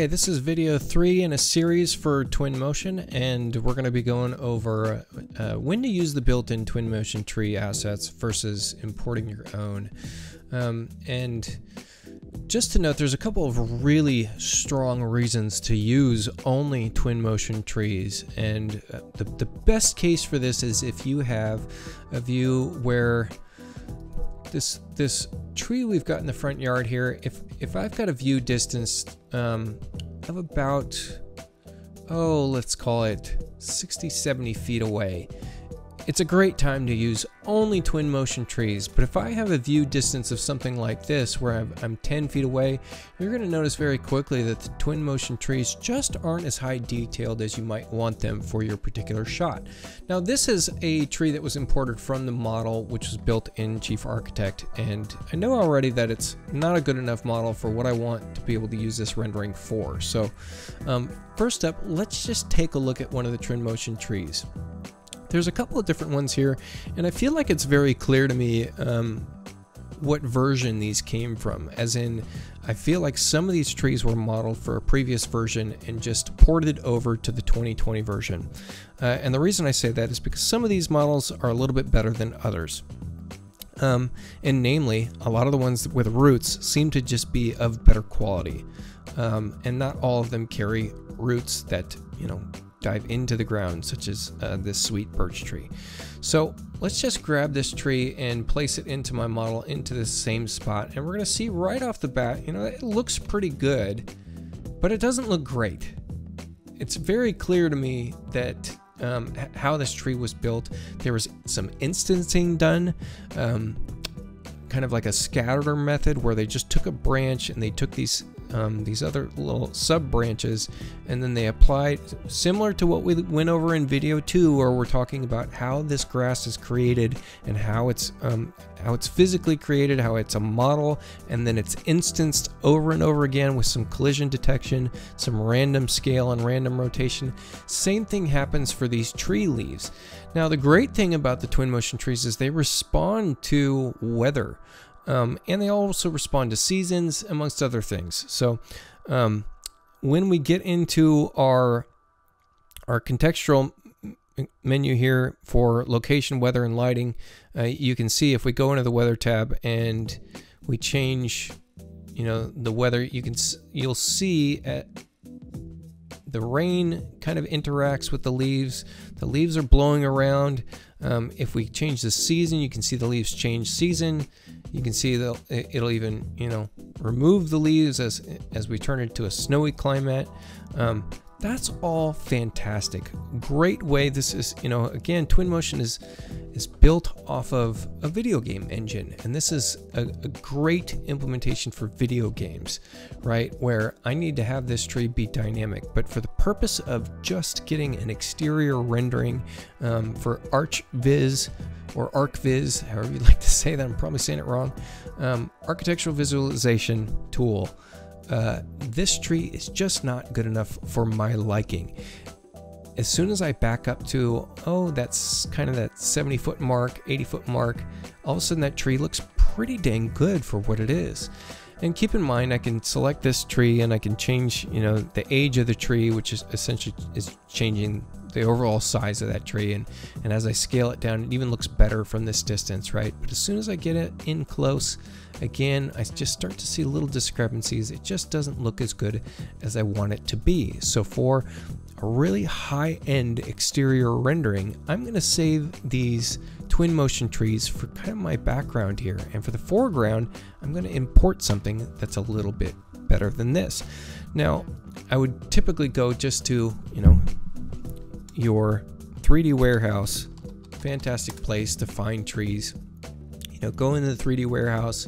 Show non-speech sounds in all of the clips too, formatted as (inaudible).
Okay, this is video three in a series for Twinmotion, and we're going to be going over uh, when to use the built-in Twinmotion tree assets versus importing your own. Um, and just to note, there's a couple of really strong reasons to use only Twinmotion trees, and uh, the, the best case for this is if you have a view where this this tree we've got in the front yard here, if if I've got a view distance um, of about, oh, let's call it 60, 70 feet away, it's a great time to use only Twinmotion trees, but if I have a view distance of something like this where I'm, I'm 10 feet away, you're going to notice very quickly that the Twinmotion trees just aren't as high detailed as you might want them for your particular shot. Now this is a tree that was imported from the model which was built in Chief Architect and I know already that it's not a good enough model for what I want to be able to use this rendering for. So um, first up, let's just take a look at one of the Twinmotion trees. There's a couple of different ones here, and I feel like it's very clear to me um, what version these came from. As in, I feel like some of these trees were modeled for a previous version and just ported over to the 2020 version. Uh, and the reason I say that is because some of these models are a little bit better than others. Um, and namely, a lot of the ones with roots seem to just be of better quality. Um, and not all of them carry roots that, you know, dive into the ground, such as uh, this sweet birch tree. So let's just grab this tree and place it into my model into the same spot. And we're gonna see right off the bat, you know, it looks pretty good, but it doesn't look great. It's very clear to me that um, how this tree was built. There was some instancing done. Um, kind of like a scatterer method where they just took a branch and they took these um, these other little sub branches and then they applied similar to what we went over in video two where we're talking about how this grass is created and how it's um, how it's physically created how it's a model and then it's instanced over and over again with some collision detection some random scale and random rotation. Same thing happens for these tree leaves. Now the great thing about the Twinmotion trees is they respond to weather um, and they also respond to seasons, amongst other things. So um, when we get into our our contextual menu here for location, weather, and lighting, uh, you can see if we go into the weather tab and we change, you know, the weather, you can you'll see at the rain kind of interacts with the leaves. The leaves are blowing around. Um, if we change the season, you can see the leaves change season. You can see that it'll even, you know, remove the leaves as as we turn it to a snowy climate. Um, that's all fantastic. Great way. This is, you know, again, Twinmotion is is built off of a video game engine, and this is a, a, great implementation for video games, right? Where I need to have this tree be dynamic, but for the purpose of just getting an exterior rendering um, for ArchViz or ArcViz, however you'd (laughs) like to say that, I'm probably saying it wrong, um, architectural visualization tool uh, this tree is just not good enough for my liking. As soon as I back up to, oh, that's kind of that 70 foot mark, 80 foot mark, all of a sudden that tree looks pretty dang good for what it is. And keep in mind, I can select this tree and I can change, you know, the age of the tree, which is essentially is changing the overall size of that tree. And, and as I scale it down, it even looks better from this distance, right? But as soon as I get it in close, again, I just start to see little discrepancies. It just doesn't look as good as I want it to be. So for a really high-end exterior rendering, I'm going to save these Twinmotion trees for kind of my background here. And for the foreground, I'm going to import something that's a little bit better than this. Now, I would typically go just to, you know, your 3D warehouse. Fantastic place to find trees. You know, go into the 3D warehouse,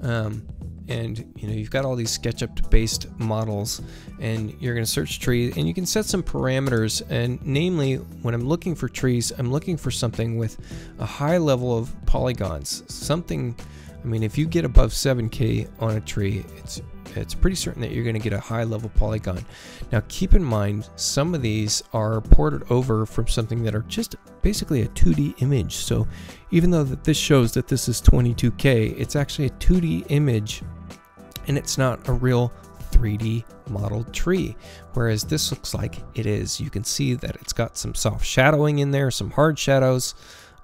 um, and you know you've got all these SketchUp based models and you're going to search trees and you can set some parameters and namely when I'm looking for trees I'm looking for something with a high level of polygons something I mean if you get above 7k on a tree it's it's pretty certain that you're going to get a high level polygon. Now keep in mind some of these are ported over from something that are just basically a 2D image. So even though that this shows that this is 22K, it's actually a 2D image and it's not a real 3D model tree, whereas this looks like it is. You can see that it's got some soft shadowing in there, some hard shadows,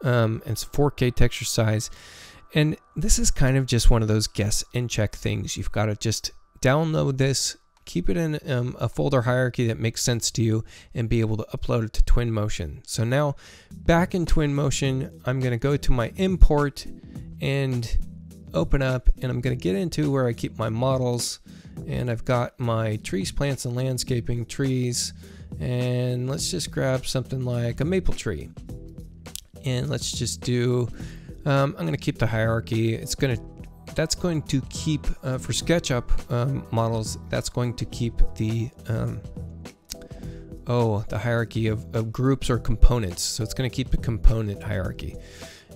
um, and some 4K texture size. And this is kind of just one of those guess and check things. You've got to just download this, keep it in um, a folder hierarchy that makes sense to you, and be able to upload it to Twinmotion. So now back in Twinmotion, I'm going to go to my import and open up, and I'm going to get into where I keep my models. And I've got my trees, plants, and landscaping trees. And let's just grab something like a maple tree. And let's just do um, I'm going to keep the hierarchy. It's going to that's going to keep uh, for SketchUp um, models. That's going to keep the um, oh the hierarchy of, of groups or components. So it's going to keep the component hierarchy.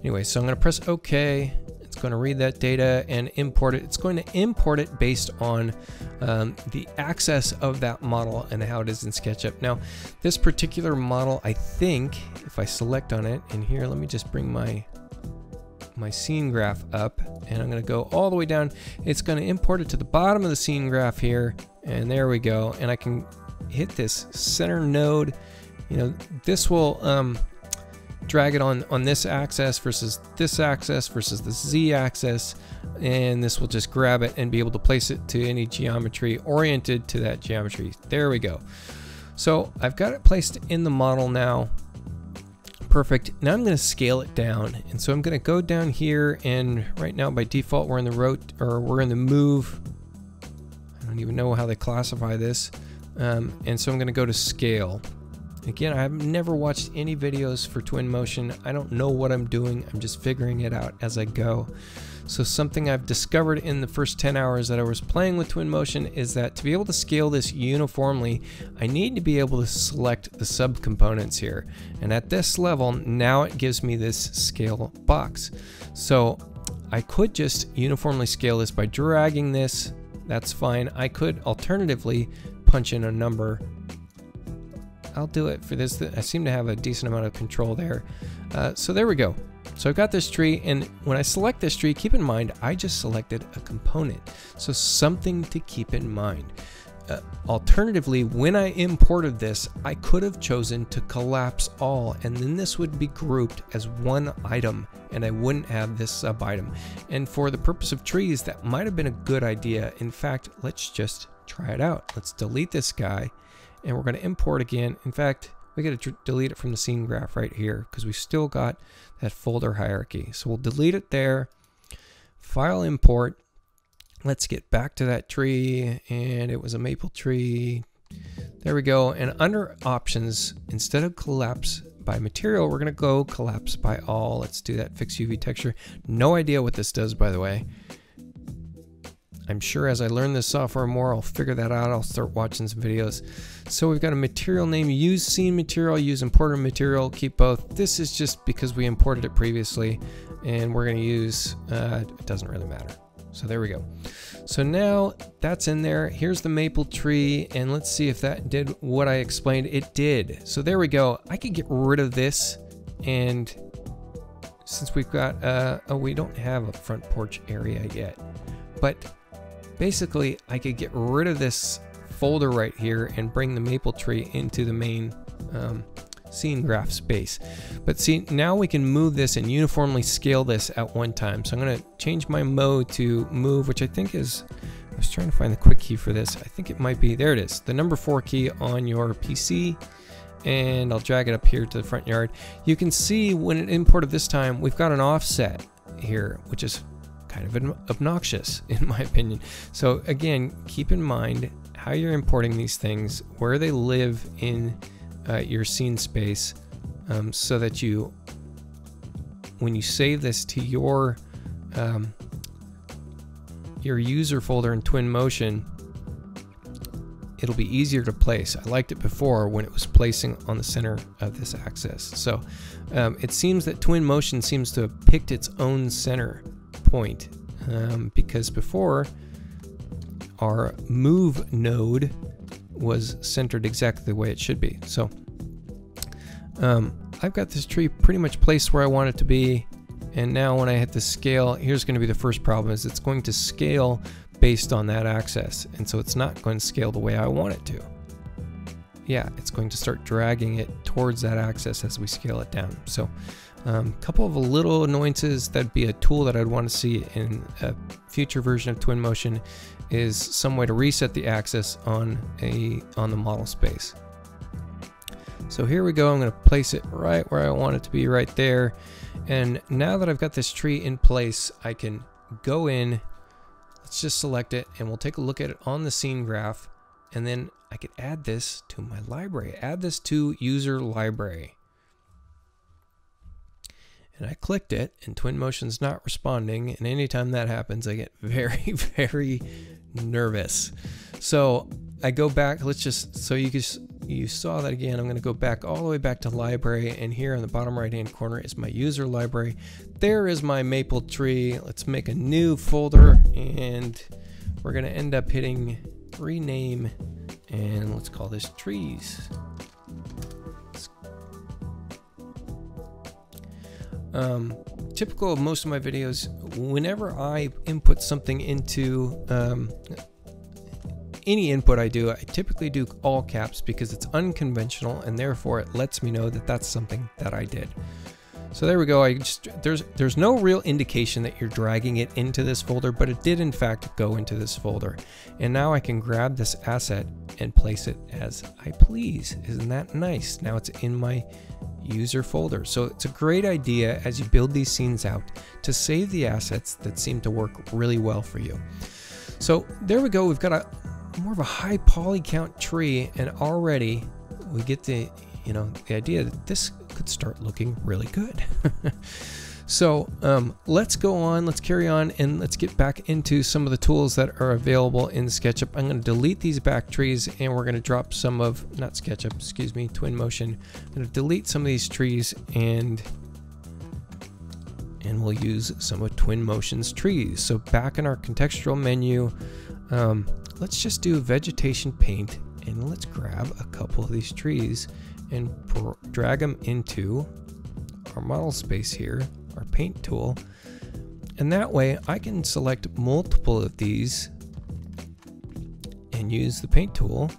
Anyway, so I'm going to press OK. Going to read that data and import it. It's going to import it based on um, the access of that model and how it is in SketchUp. Now, this particular model, I think, if I select on it, in here, let me just bring my my scene graph up and I'm going to go all the way down. It's going to import it to the bottom of the scene graph here and there we go. And I can hit this center node. You know, this will um, drag it on, on this axis versus this axis versus the Z axis and this will just grab it and be able to place it to any geometry oriented to that geometry. There we go. So I've got it placed in the model now Perfect. Now I'm going to scale it down. And so I'm going to go down here and right now by default we're in the rot or we're in the move. I don't even know how they classify this. Um, and so I'm going to go to scale. Again, I've never watched any videos for Twinmotion. I don't know what I'm doing. I'm just figuring it out as I go. So something I've discovered in the first 10 hours that I was playing with Twinmotion is that to be able to scale this uniformly, I need to be able to select the subcomponents here. And at this level, now it gives me this scale box. So I could just uniformly scale this by dragging this. That's fine. I could alternatively punch in a number I'll do it for this. I seem to have a decent amount of control there. Uh, so there we go. So I've got this tree, and when I select this tree, keep in mind, I just selected a component. So something to keep in mind. Uh, alternatively, when I imported this, I could have chosen to collapse all, and then this would be grouped as one item, and I wouldn't have this sub item. And for the purpose of trees, that might have been a good idea. In fact, let's just try it out. Let's delete this guy, and we're going to import again. In fact, we got to delete it from the scene graph right here because we still got that folder hierarchy. So we'll delete it there, file import. Let's get back to that tree and it was a maple tree. There we go. And under options, instead of collapse by material, we're going to go collapse by all. Let's do that fix UV texture. No idea what this does, by the way. I'm sure as I learn this software more, I'll figure that out. I'll start watching some videos. So we've got a material name, use scene material, use imported material, keep both. This is just because we imported it previously and we're gonna use, uh, it doesn't really matter. So there we go. So now that's in there. Here's the maple tree and let's see if that did what I explained. It did. So there we go. I could get rid of this and since we've got, uh, oh, we don't have a front porch area yet, but basically I could get rid of this folder right here and bring the maple tree into the main um, scene graph space. But see, now we can move this and uniformly scale this at one time. So I'm gonna change my mode to move, which I think is, I was trying to find the quick key for this. I think it might be, there it is, the number four key on your PC. And I'll drag it up here to the front yard. You can see when it imported this time, we've got an offset here, which is kind of obnoxious (laughs) in my opinion. So again, keep in mind how you're importing these things, where they live in uh, your scene space, um, so that you, when you save this to your um, your user folder in Twinmotion, it'll be easier to place. I liked it before when it was placing on the center of this axis. So um, it seems that Twinmotion seems to have picked its own center point um, because before our move node was centered exactly the way it should be. So um, I've got this tree pretty much placed where I want it to be. And now when I hit the scale, here's going to be the first problem is it's going to scale based on that axis. And so it's not going to scale the way I want it to. Yeah, it's going to start dragging it towards that axis as we scale it down. So a um, couple of little annoyances that'd be a tool that I'd want to see in a future version of Twinmotion is some way to reset the axis on a on the model space. So here we go, I'm going to place it right where I want it to be right there. And now that I've got this tree in place, I can go in, let's just select it, and we'll take a look at it on the scene graph. And then I could add this to my library, add this to user library. And I clicked it, and Twinmotion's not responding. And anytime that happens, I get (laughs) very, very nervous. So I go back, let's just, so you just, you saw that again. I'm going to go back all the way back to library. And here in the bottom right hand corner is my user library. There is my maple tree. Let's make a new folder and we're going to end up hitting rename and let's call this trees. Um, typical of most of my videos, whenever I input something into um, any input I do, I typically do all caps because it's unconventional and therefore it lets me know that that's something that I did. So there we go. I just there's there's no real indication that you're dragging it into this folder, but it did in fact go into this folder. And now I can grab this asset and place it as I please. Isn't that nice? Now it's in my user folder. So it's a great idea as you build these scenes out to save the assets that seem to work really well for you. So there we go. We've got a more of a high poly count tree and already we get the, you know, the idea that this could start looking really good. (laughs) so um, let's go on, let's carry on and let's get back into some of the tools that are available in SketchUp. I'm going to delete these back trees and we're going to drop some of, not SketchUp, excuse me, Twinmotion. I'm going to delete some of these trees and and we'll use some of Twinmotion's trees. So back in our contextual menu, um, let's just do vegetation paint and let's grab a couple of these trees and drag them into our model space here, our paint tool. And that way I can select multiple of these and use the paint tool.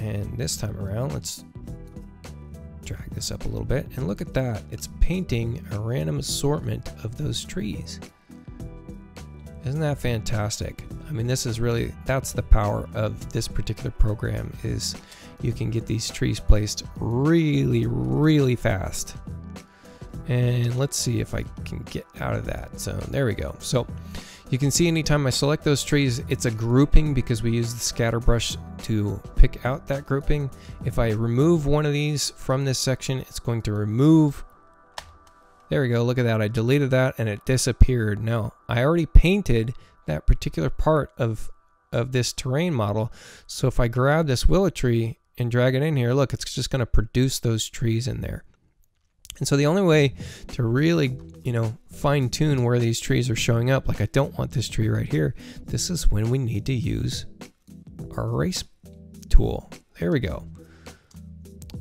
And this time around, let's drag this up a little bit and look at that. It's painting a random assortment of those trees. Isn't that fantastic? I mean, this is really, that's the power of this particular program is you can get these trees placed really, really fast. And let's see if I can get out of that. So there we go. So you can see anytime I select those trees, it's a grouping because we use the scatter brush to pick out that grouping. If I remove one of these from this section, it's going to remove there we go. Look at that. I deleted that and it disappeared. Now, I already painted that particular part of, of this terrain model. So if I grab this willow tree and drag it in here, look, it's just going to produce those trees in there. And so the only way to really, you know, fine tune where these trees are showing up, like I don't want this tree right here, this is when we need to use our erase tool. There we go.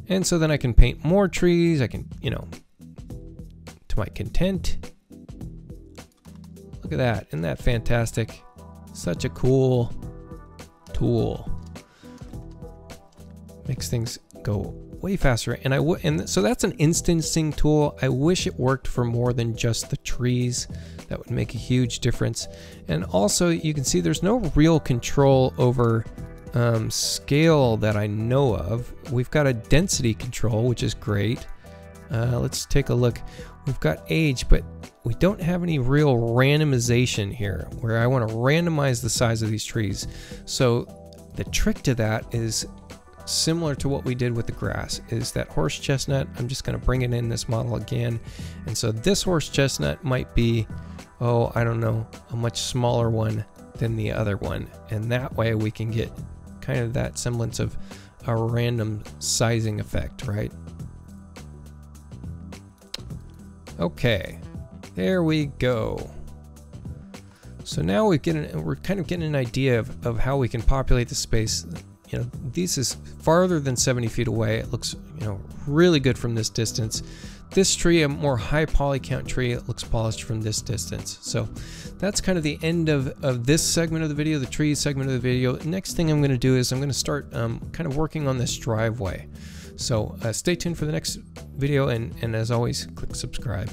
And so then I can paint more trees. I can, you know, to my content. Look at that. Isn't that fantastic? Such a cool tool. Makes things go way faster. And I and so that's an instancing tool. I wish it worked for more than just the trees. That would make a huge difference. And also, you can see there's no real control over um, scale that I know of. We've got a density control, which is great. Uh, let's take a look. We've got age, but we don't have any real randomization here where I want to randomize the size of these trees. So the trick to that is similar to what we did with the grass is that horse chestnut. I'm just going to bring it in this model again. And so this horse chestnut might be, oh, I don't know, a much smaller one than the other one. And that way we can get kind of that semblance of a random sizing effect, right? Okay, there we go. So now we get an, we're kind of getting an idea of, of how we can populate the space. you know, this is farther than 70 feet away. It looks, you know, really good from this distance. This tree, a more high poly count tree, it looks polished from this distance. So that's kind of the end of, of this segment of the video, the tree segment of the video. Next thing I'm going to do is I'm going to start um, kind of working on this driveway. So uh, stay tuned for the next video, and, and as always, click subscribe.